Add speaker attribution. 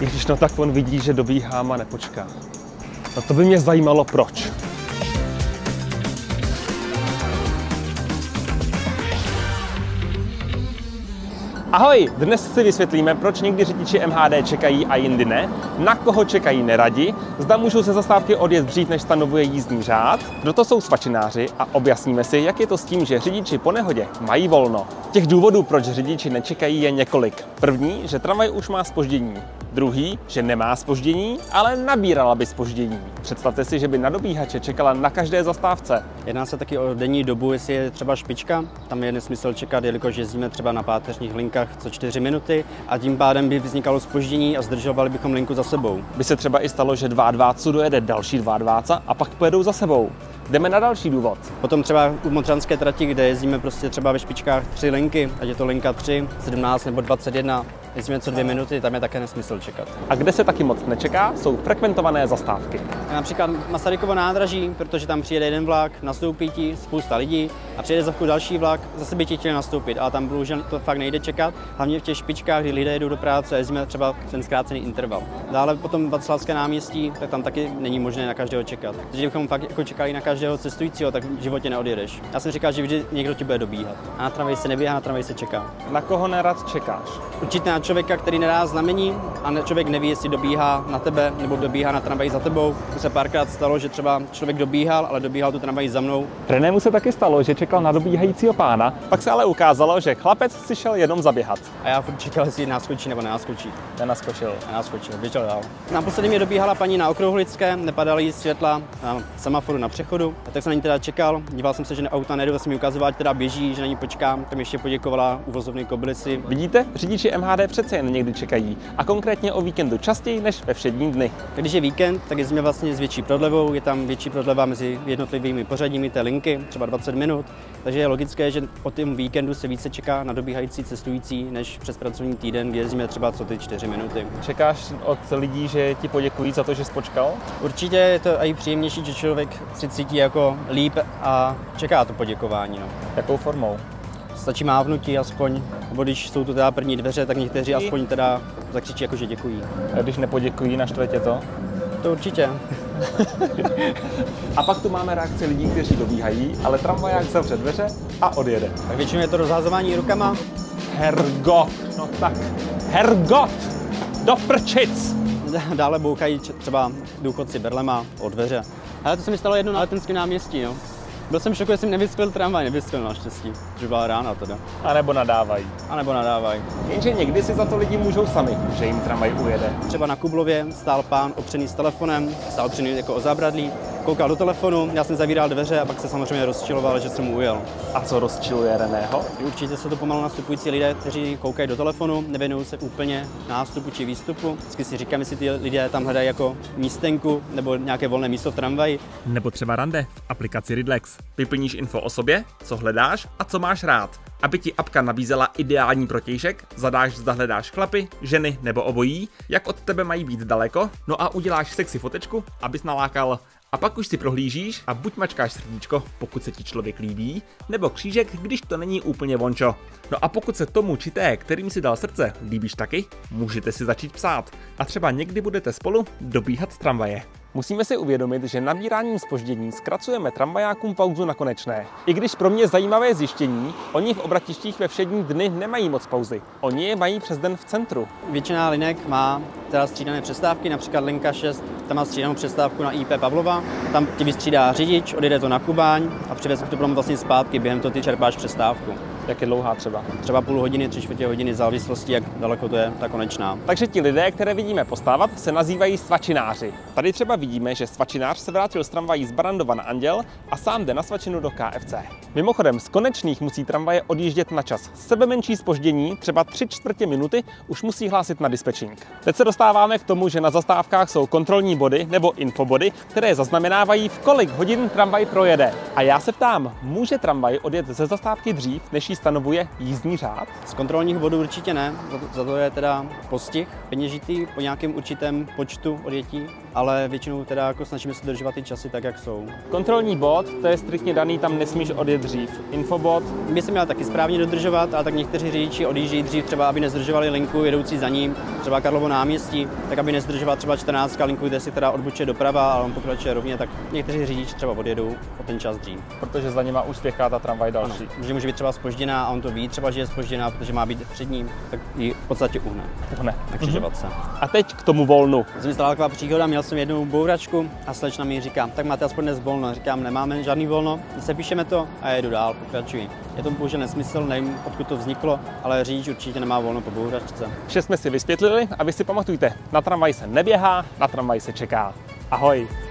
Speaker 1: I když no tak on vidí, že dobíhám a nepočká. No to by mě zajímalo proč. Ahoj, dnes si vysvětlíme, proč někdy řidiči MHD čekají a jindy ne, na koho čekají neradi, zda můžou se zastávky odjet dřív, než stanovuje jízdní řád, kdo to jsou svačináři a objasníme si, jak je to s tím, že řidiči po nehodě mají volno. Těch důvodů, proč řidiči nečekají, je několik. První, že tramvaj už má spoždění. Druhý, že nemá spoždění, ale nabírala by spoždění. Představte si, že by na dobíhače čekala na každé zastávce.
Speaker 2: Jedná se taky o denní dobu, jestli je třeba špička, tam je nesmysl čekat, jelikož jezdíme třeba na páteřních linkách co 4 minuty a tím pádem by vznikalo spoždění a zdržovali bychom linku za sebou.
Speaker 1: By se třeba i stalo, že 22 dojede další 22 a pak pojedou za sebou. Jdeme na další důvod.
Speaker 2: Potom třeba u Motranské trati, kde jezdíme prostě třeba ve špičkách tři linky, ať je to linka 3, 17 nebo 21, jezdíme co dvě minuty, tam je také nesmysl čekat.
Speaker 1: A kde se taky moc nečeká, jsou frekventované zastávky.
Speaker 2: Například Masarykovo nádraží, protože tam přijede jeden vlak, nastoupí ti spousta lidí a přijede za další vlak, zase by ti chtěli nastoupit, ale tam bohužel to fakt nejde čekat, hlavně v těch špičkách, kdy lidé jdou do práce a jezdíme třeba ten zkrácený interval. Dále potom Václavské náměstí, tak tam taky není možné na každého čekat. Takže bychom fakt jako čekali na každého cestujícího, tak v životě neodjedeš. Já jsem říkal, že vždy někdo ti bude dobíhat. A na tramvaji se nebíhá, na tramvaji se čeká.
Speaker 1: Na koho nerad čekáš?
Speaker 2: Určitě na člověka, který nedá znamení a ne, člověk neví, jestli dobíhá na tebe nebo dobíhá na tramvaji za tebou. To se párkrát stalo, že třeba člověk dobíhal, ale dobíhal tu tramvaj za mnou.
Speaker 1: Renému se taky stalo, že čekal na dobíhajícího pána, pak se ale ukázalo, že chlapec si šel jenom zaběhat.
Speaker 2: A já furt čekal, jestli náskočí nebo nenáskočí.
Speaker 1: Nenaskočil.
Speaker 2: Nenáskočil, běžel dál. Naposledy mě dobíhala paní na Okrouhlické, nepadaly jí světla na semaforu na přechodu, a tak jsem na ní teda čekal. Díval jsem se, že na auta nejdu, jsem mi ukazovat, teda běží, že na ní počkám. Tam ještě poděkovala uvozovny Koblici.
Speaker 1: Vidíte, řidiči MHD přece jen někdy čekají a konkrétně o víkendu častěji než ve všední dny.
Speaker 2: Když je víkend, tak jezdíme vlastně s větší prodlevou, je tam větší prodleva mezi jednotlivými pořadími té linky, třeba 20 minut, takže je logické, že o tom víkendu se více čeká na dobíhající cestující než přes pracovní týden, kdy jezdíme třeba co ty 4 minuty.
Speaker 1: Čekáš od lidí, že ti poděkují za to, že spočkal?
Speaker 2: Určitě je to i příjemnější, že člověk si cítí jako líp a čeká to poděkování. No.
Speaker 1: Jakou formou?
Speaker 2: Stačí mávnutí aspoň, nebo když jsou tu teda první dveře, tak někteří aspoň teda zakřičí jako, že děkují.
Speaker 1: A když nepoděkují, naštve tě to?
Speaker 2: To určitě.
Speaker 1: a pak tu máme reakci lidí, kteří dobíhají, ale tramvaják zavře dveře a odjede.
Speaker 2: Tak většinou je to rozhazování rukama.
Speaker 1: Hergot, no tak, hergot, do prčic.
Speaker 2: Dále bouchají třeba důchodci berlema od dveře. Ale to se mi stalo jedno na letenském náměstí, no. Byl jsem v šoku, že jsem nevysklil tramvaj, nevysklil naštěstí, že byla rána teda.
Speaker 1: A nebo nadávají.
Speaker 2: A nebo nadávají.
Speaker 1: Jenže někdy si za to lidi můžou sami, že jim tramvaj ujede.
Speaker 2: Třeba na Kublově stál pán opřený s telefonem, stál opřený jako o zábradlí, koukal do telefonu, já jsem zavíral dveře a pak se samozřejmě rozčiloval, že jsem mu ujel.
Speaker 1: A co rozčiluje Reného?
Speaker 2: Určitě jsou to pomalu nastupující lidé, kteří koukají do telefonu, nevěnují se úplně nástupu či výstupu. Vždycky si říkám, jestli ty lidé tam hledají jako místenku nebo nějaké volné místo v tramvaji.
Speaker 1: Nebo třeba rande v aplikaci Ridlex. Vyplníš info o sobě, co hledáš a co máš rád. Aby ti apka nabízela ideální protějšek, zadáš, zda hledáš chlapy, ženy nebo obojí, jak od tebe mají být daleko, no a uděláš sexy fotečku, abys nalákal a pak už si prohlížíš a buď mačkáš srdíčko, pokud se ti člověk líbí, nebo křížek, když to není úplně vončo. No a pokud se tomu či té, kterým si dal srdce, líbíš taky, můžete si začít psát. A třeba někdy budete spolu dobíhat tramvaje. Musíme si uvědomit, že nabíráním spoždění zkracujeme tramvajákům pauzu na konečné. I když pro mě zajímavé zjištění, oni v obratištích ve všední dny nemají moc pauzy. Oni je mají přes den v centru.
Speaker 2: Většina linek má teda střídané přestávky, například linka 6, tam má střídanou přestávku na IP Pavlova, tam ti vystřídá řidič, odjede to na Kubaň a přiveze to vlastně zpátky, během toho ty čerpáš přestávku.
Speaker 1: Jak je dlouhá třeba?
Speaker 2: Třeba půl hodiny, tři čtvrtě hodiny, závislosti, jak daleko to je ta konečná.
Speaker 1: Takže ti lidé, které vidíme postávat, se nazývají svačináři. Tady třeba vidíme, že svačinář se vrátil z tramvají z Barandova na Anděl a sám jde na svačinu do KFC. Mimochodem, z konečných musí tramvaje odjíždět na čas. Sebe menší spoždění, třeba tři čtvrtě minuty, už musí hlásit na dispečing. Teď se dostáváme k tomu, že na zastávkách jsou kontrolní body nebo infobody, které zaznamenávají, v kolik hodin tramvaj projede. A já se ptám, může tramvaj odjet ze zastávky dřív, než jí stanovuje jízdní řád?
Speaker 2: Z kontrolních bodů určitě ne, za to, za to je teda postih peněžitý po nějakém určitém počtu odjetí, ale většinou teda jako snažíme se dodržovat ty časy tak, jak jsou.
Speaker 1: Kontrolní bod, to je striktně daný, tam nesmíš odjet dřív. Infobot,
Speaker 2: My se měl taky správně dodržovat, ale tak někteří řidiči odjíždějí dřív, třeba aby nezdržovali linku jedoucí za ním, třeba Karlovo náměstí, tak aby nezdržoval třeba 14 linku, kde si teda odbočuje doprava, ale on pokračuje rovně, tak někteří řidiči třeba odjedou o ten čas dřív.
Speaker 1: protože za nima už spěchá ta tramvaj
Speaker 2: Ano,
Speaker 1: další.
Speaker 2: že může být třeba spožděná a on to ví, třeba že je spožděná, protože má být před ním, tak ji v podstatě uhne
Speaker 1: Uhne.
Speaker 2: na křižovatce.
Speaker 1: A teď k tomu volnu.
Speaker 2: Stala taková příhoda, měl jsem jednu bouračku a slečna mi říká, tak máte aspoň dnes volno. Říkám, nemáme žádný volno, sepíšeme to a jedu dál, pokračuji. Je to bohužel nesmysl, nevím, odkud to vzniklo, ale řidič určitě nemá volno po bouračce.
Speaker 1: Vše jsme si vysvětlili a vy si pamatujte, na tramvaj se neběhá, na tramvaj se čeká. Ahoj!